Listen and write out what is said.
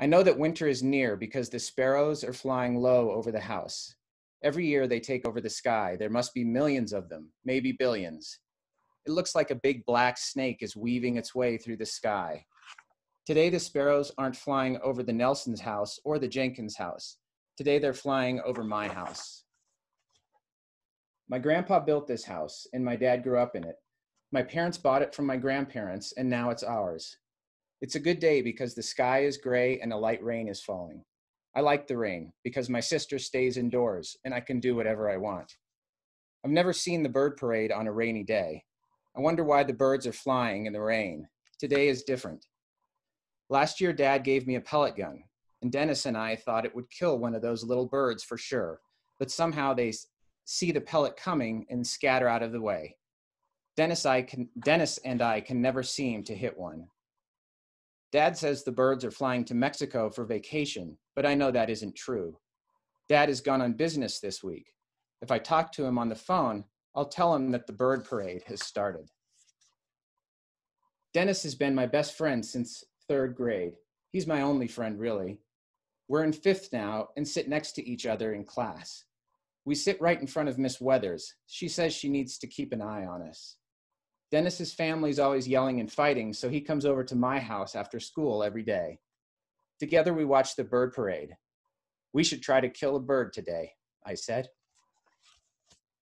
I know that winter is near because the sparrows are flying low over the house. Every year they take over the sky. There must be millions of them, maybe billions. It looks like a big black snake is weaving its way through the sky. Today, the sparrows aren't flying over the Nelson's house or the Jenkins house. Today, they're flying over my house. My grandpa built this house, and my dad grew up in it. My parents bought it from my grandparents, and now it's ours. It's a good day because the sky is gray and a light rain is falling. I like the rain because my sister stays indoors and I can do whatever I want. I've never seen the bird parade on a rainy day. I wonder why the birds are flying in the rain. Today is different. Last year, Dad gave me a pellet gun, and Dennis and I thought it would kill one of those little birds for sure, but somehow they see the pellet coming and scatter out of the way. Dennis, I can, Dennis and I can never seem to hit one. Dad says the birds are flying to Mexico for vacation, but I know that isn't true. Dad has gone on business this week. If I talk to him on the phone, I'll tell him that the bird parade has started. Dennis has been my best friend since third grade. He's my only friend, really. We're in fifth now and sit next to each other in class. We sit right in front of Miss Weathers. She says she needs to keep an eye on us. Dennis's family's always yelling and fighting, so he comes over to my house after school every day. Together we watch the bird parade. We should try to kill a bird today, I said.